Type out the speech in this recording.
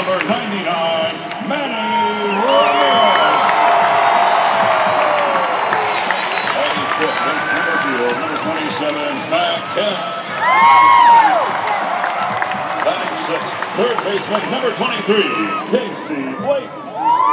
number 99, Manny Ramirez. 85th in center field, number 27, Matt Kemp. Batting sixth, third baseman, number 23, Casey Blake.